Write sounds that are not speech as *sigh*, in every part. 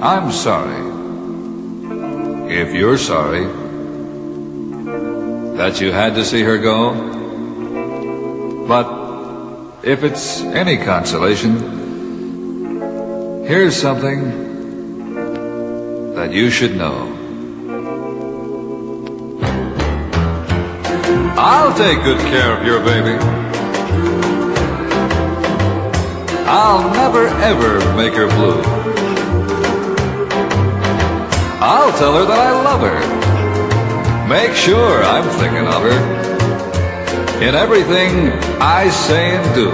I'm sorry. If you're sorry that you had to see her go, but if it's any consolation, here's something that you should know. I'll take good care of your baby. I'll never ever make her blue. I'll tell her that I love her. Make sure I'm thinking of her in everything I say and do.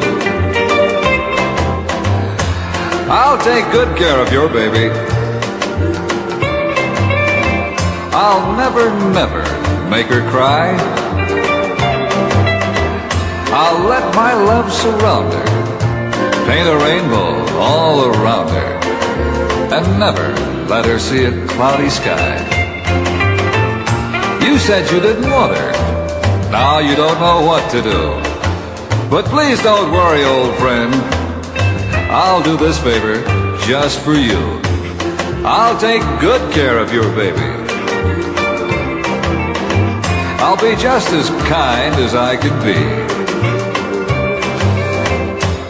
I'll take good care of your baby. I'll never, never make her cry. I'll let my love surround her, paint a rainbow all around her, and never let her see a cloudy sky. You said you didn't want her. Now you don't know what to do. But please don't worry, old friend. I'll do this favor just for you. I'll take good care of your baby. I'll be just as kind as I can be.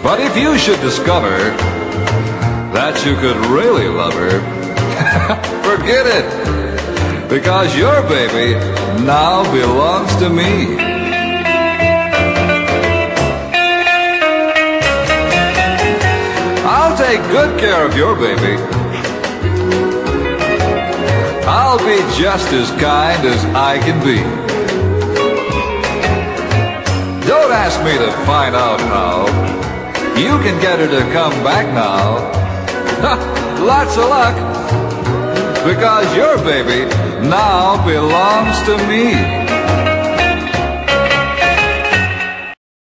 But if you should discover you could really love her, *laughs* forget it. Because your baby now belongs to me. I'll take good care of your baby. I'll be just as kind as I can be. Don't ask me to find out how. You can get her to come back now. *laughs* Lots of luck. Because your baby now belongs to me.